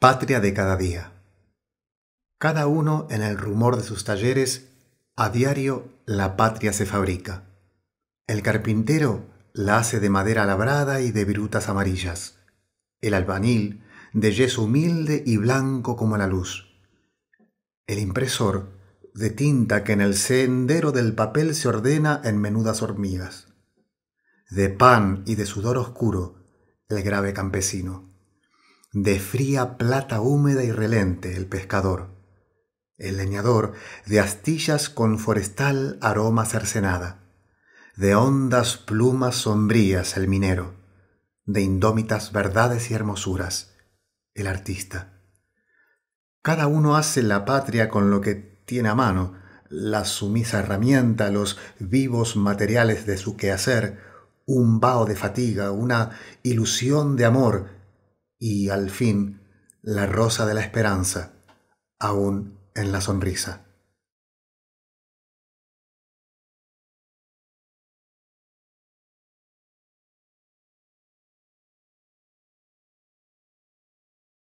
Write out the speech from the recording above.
Patria de cada día. Cada uno en el rumor de sus talleres, a diario la patria se fabrica. El carpintero la hace de madera labrada y de virutas amarillas. El albanil de yeso humilde y blanco como la luz. El impresor de tinta que en el sendero del papel se ordena en menudas hormigas. De pan y de sudor oscuro, el grave campesino de fría plata húmeda y relente el pescador, el leñador de astillas con forestal aroma cercenada, de hondas plumas sombrías el minero, de indómitas verdades y hermosuras el artista. Cada uno hace la patria con lo que tiene a mano, la sumisa herramienta, los vivos materiales de su quehacer, un vaho de fatiga, una ilusión de amor y al fin la rosa de la esperanza, aún en la sonrisa.